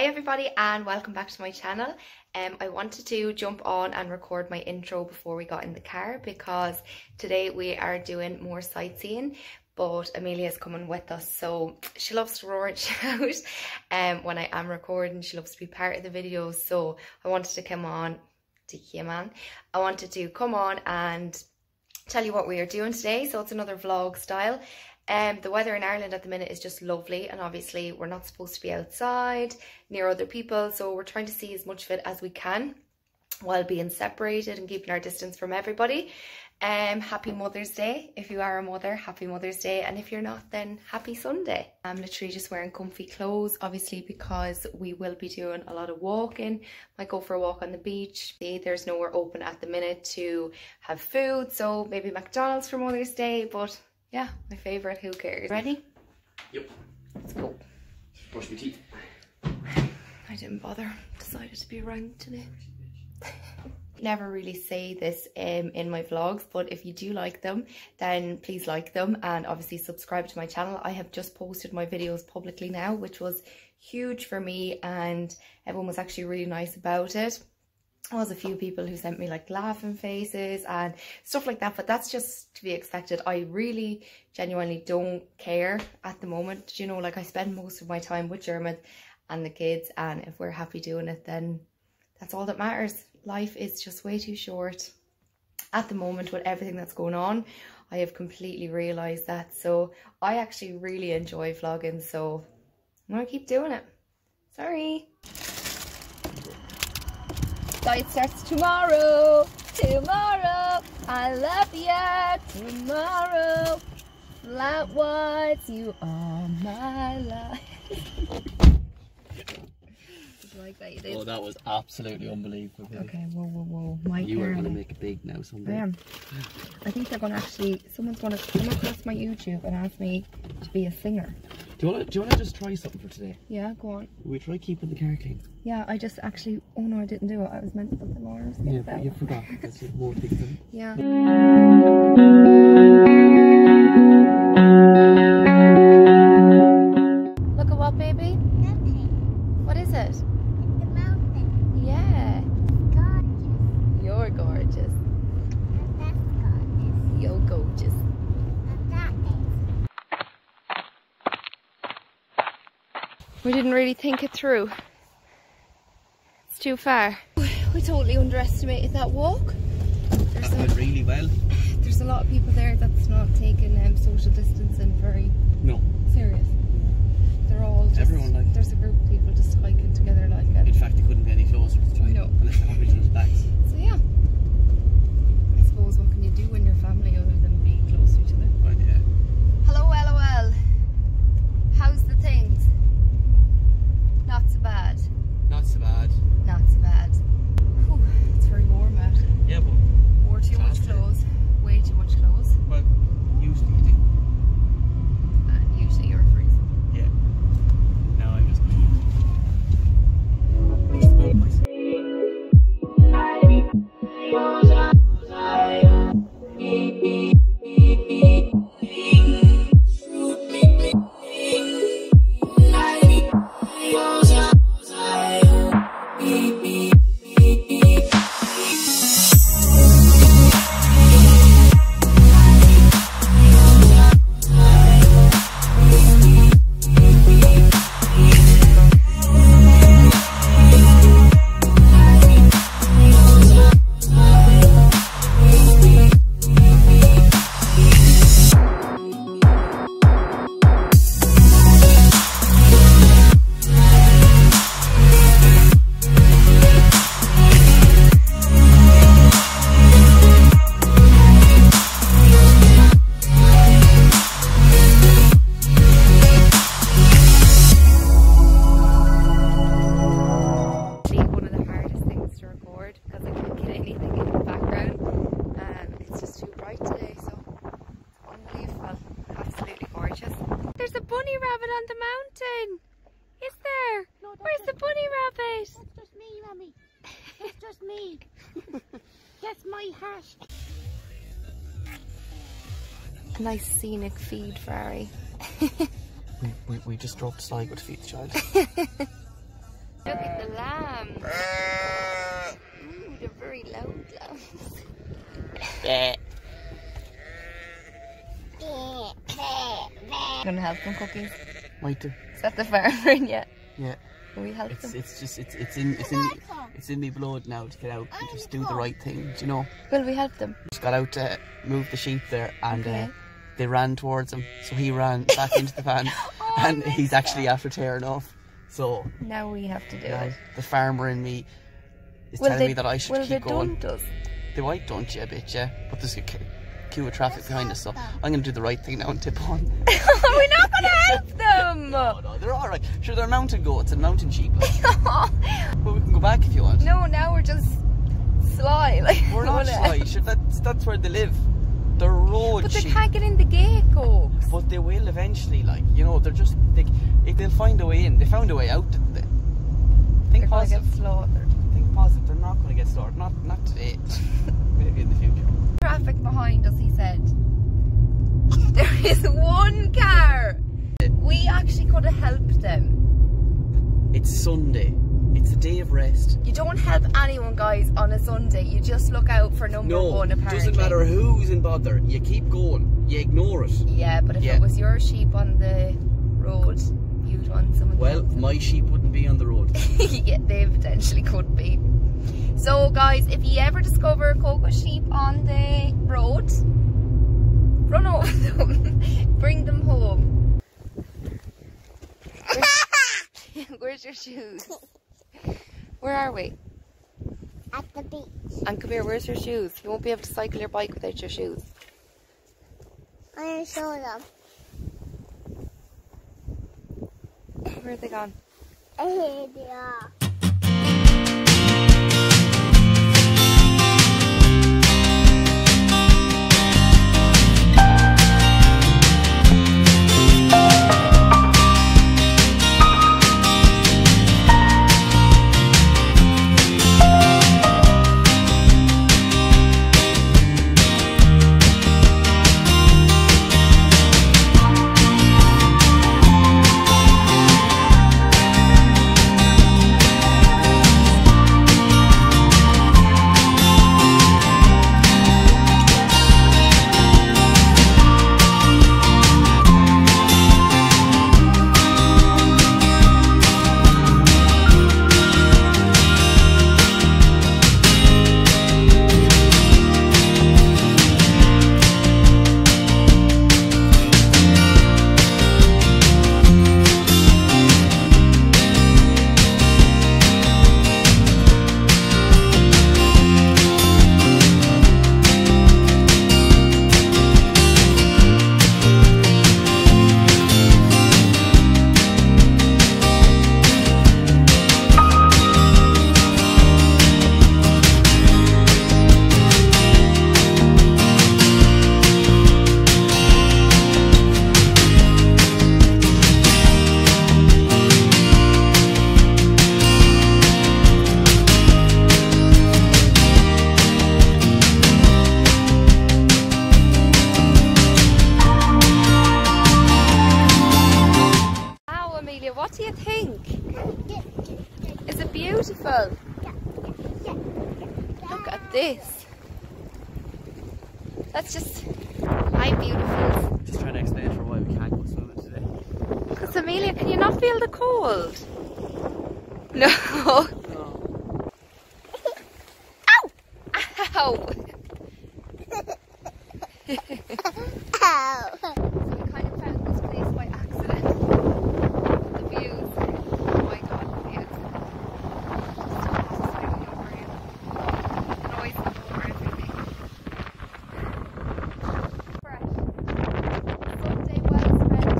Hi everybody and welcome back to my channel. Um, I wanted to jump on and record my intro before we got in the car because today we are doing more sightseeing but Amelia is coming with us so she loves to roar and shout um, when I am recording. She loves to be part of the videos so I wanted to come on, to man. I wanted to come on and tell you what we are doing today so it's another vlog style um, the weather in Ireland at the minute is just lovely and obviously we're not supposed to be outside near other people so we're trying to see as much of it as we can while being separated and keeping our distance from everybody. Um, happy Mother's Day. If you are a mother, happy Mother's Day. And if you're not, then happy Sunday. I'm literally just wearing comfy clothes, obviously, because we will be doing a lot of walking. Might go for a walk on the beach. There's nowhere open at the minute to have food, so maybe McDonald's for Mother's Day, but yeah, my favourite. Who cares? Ready? Yep. Let's go. Brush my teeth. I didn't bother. Decided to be around today. Never really say this um, in my vlogs, but if you do like them, then please like them and obviously subscribe to my channel. I have just posted my videos publicly now, which was huge for me and everyone was actually really nice about it was a few people who sent me like laughing faces and stuff like that but that's just to be expected. I really genuinely don't care at the moment you know? Like i spend most of my time with Dermot and the kids and if we're happy doing it then that's all that matters. Life is just way too short at the moment with everything that's going on. I have completely realized that. So i actually really enjoy vlogging so i'm gonna keep doing it. Sorry Diet starts tomorrow, tomorrow. I love ya tomorrow. Whites, you are my life. like that. Oh, that was absolutely unbelievable. Okay, whoa, whoa, whoa. My you are going to make it big now someday. I am. I think they're going to actually, someone's going to come across my YouTube and ask me to be a singer. Do you want to? Do you want to just try something for today? Yeah, go on. We try keeping the car clean. Yeah, I just actually, oh no, I didn't do it. I was meant to put the alarms Yeah, but you forgot because you have more things than. Yeah. We didn't really think it through. It's too far. We totally underestimated that walk. There's That a, went really well. there's a lot of people there that's not taking um, social distancing very No. serious. They're all just, Everyone, like- there's a group of people just hiking together like In fact, it couldn't be any closer to try. No. Unless they have each other's backs. That's my hash. A nice scenic feed for Ari. We, we, we just dropped to Sligo to feed the child. Look at the lambs. Ooh, they're very loud lambs. Gonna have some cookies. Might do. Is that the farmer in yet? Yeah. Can we help It's them? it's just it's it's in it's in me, it's in me blood now to get out and just do the right thing. Do you know? Will we help them? Just got out to move the sheep there, and Okay. uh, they ran towards him, so he ran back into the van, Oh, and he's actually after tearing off. So Now we have to do now it. the farmer in me is Will telling they, me that I should will keep they going. dunt us? They might don't you a bit, yeah. But there's a queue- queue of traffic behind us, so I'm gonna do the right thing now and tip on. Are We're not gonna help them! No, no, they're all right. Sure, they're mountain goats and mountain sheep. like. but we can go back if you want. no, now we're just sly. Like, We're not shy. Sure, that's that's where they live. They're road But they sheep. can't get in the gate, Cokes. But they will eventually. Like you know, they're just they, if they'll find a way in. They found a way out. Didn't they? Think They're gonna positive. get slaughtered. Think positive. They're not going to get started. Not not today. Maybe in the future. Traffic behind us, he said. There is one car. We actually could have helped them. It's Sunday. It's a day of rest. You don't help anyone, guys, on a Sunday. You just look out for number No, one, apparently. It doesn't matter who's in bother. You keep going. You ignore it. Yeah, but if Yeah. it was your sheep on the road, you'd want someone Well, my sheep wouldn't be on the road. yeah, they potentially could be. So, guys, if you ever discover a cocoa sheep on the road, run over them, bring them home. Where's, where's your shoes? Where are we? At the beach. And come here, where's your shoes? You won't be able to cycle your bike without your shoes. I'm gonna show them. Where are they gone? Here they are. Beautiful? Look at this. That's just hi beautiful. Just trying to explain for why we can't go swimming today. Because Amelia, can you not feel the cold? No. Ow! Ow. So we kind of found this place by accident. The views. Oh my god, the views. Just swimming over here. The noise of the water, everything. Fresh. Sunday well spent.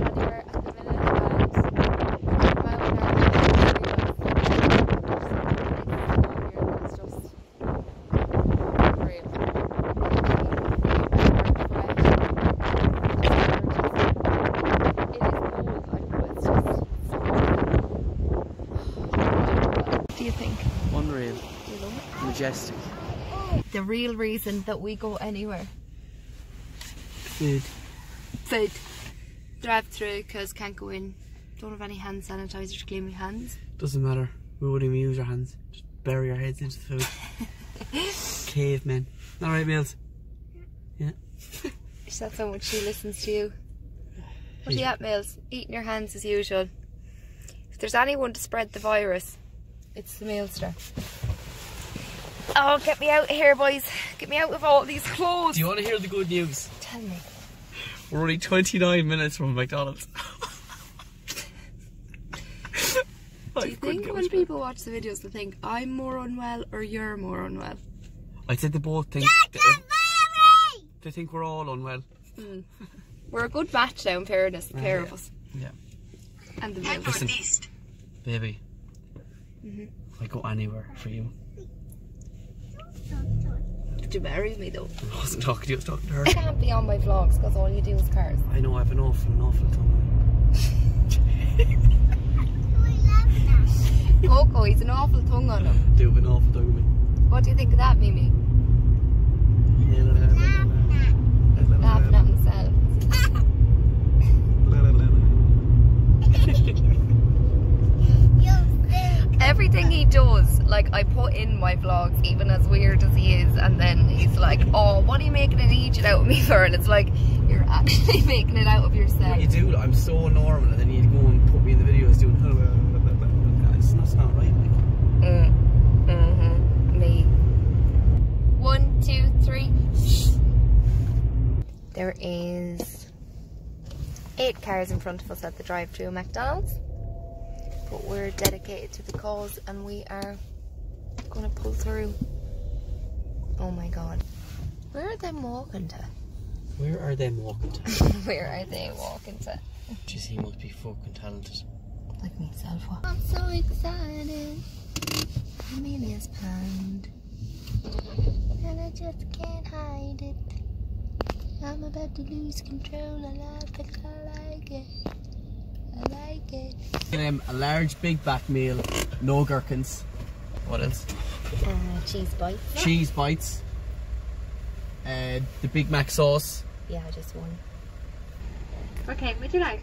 anywhere at the minute and well, when our it's just unreal. What do you think? Unreal. Majestic. The real reason that we go anywhere. Food. food. Drive through because can't go in. Don't have any hand sanitizer to clean my hands. Doesn't matter. We wouldn't even use our hands. Just bury our heads into the food. Cavemen. Alright, Mills. Yeah. That's how much she listens to you. What are you at, Mills? Eating your hands as usual. If there's anyone to spread the virus, it's the Millster. Oh, get me out of here, boys. Get me out of all these clothes. Do you want to hear the good news? Tell me. We're only 29 minutes from McDonald's. Do you think when people watch the videos they think I'm more unwell or you're more unwell? I said they both think they, they think we're all unwell. Hmm. We're a good match now in fairness, the pair of us. Yeah. And the Mills. Listen, baby. Mm-hmm. I go anywhere for you. Did you marry me though? I wasn't talking to you, I was talking to her. I can't be on my vlogs because all you do is cars. I know I have an awful, an awful tongue. Coco, he's an awful tongue on him. I do have an awful tongue with me. What do you think of that, Mimi? Laughing at himself. Everything he does, like I put in my vlogs, even as weird as he is, and then he's like, "Oh, what are you making an idiot out of me for?" And it's like, you're actually making it out of yourself. You do, I'm so normal, and then you go and put me in the videos doing. It's not, right. Like. Mm. Mm-hmm. Me. One, two, three. There is eight cars in front of us at the drive-through McDonald's. But we're dedicated to the cause and we are gonna pull through. Oh my god. Where are they walking to? Where are they walking to? Where are they walking to? Jeez, he must be fucking talented. Like myself. I'm so excited. Amelia's pound. And I just can't hide it. I'm about to lose control. I like it. I like it. I like it. Um, a large Big Mac meal, no gherkins. What else? Uh, cheese bites. Cheese bites. Uh, the Big Mac sauce. Yeah, just one. Okay, would you like?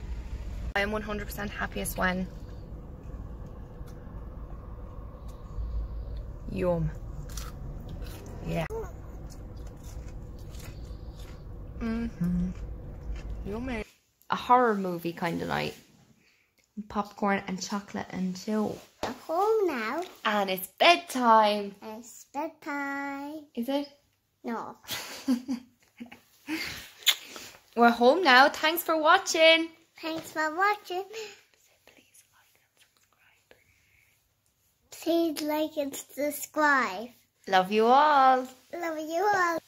I am 100% happiest when. Yum. Yeah. Mm-hmm. Yummy. A horror movie kind of night. Popcorn and chocolate and chill. I'm home now. And it's bedtime. It's bedtime. Is it? No. We're home now. Thanks for watching. Thanks for watching. Please like and subscribe. Please like and subscribe. Love you all. Love you all.